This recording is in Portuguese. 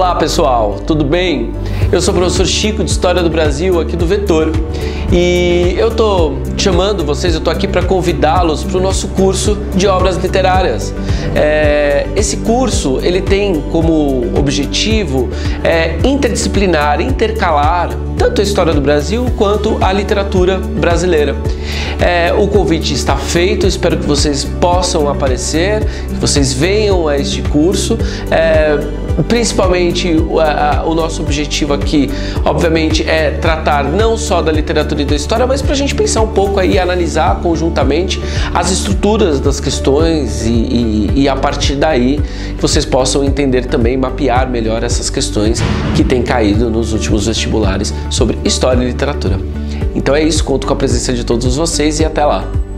Olá pessoal, tudo bem? Eu sou o professor Chico de História do Brasil aqui do Vetor e eu tô chamando vocês, eu tô aqui para convidá-los para o nosso curso de obras literárias. É, esse curso ele tem como objetivo é, interdisciplinar, intercalar tanto a história do Brasil quanto a literatura brasileira. É, o convite está feito, espero que vocês possam aparecer, que vocês venham a este curso. É, principalmente o, nosso objetivo aqui, obviamente, é tratar não só da literatura e da história, mas para a gente pensar um pouco aí, analisar conjuntamente as estruturas das questões e, e, e a partir daí vocês possam entender também, mapear melhor essas questões que têm caído nos últimos vestibulares sobre história e literatura. Então é isso, conto com a presença de todos vocês e até lá!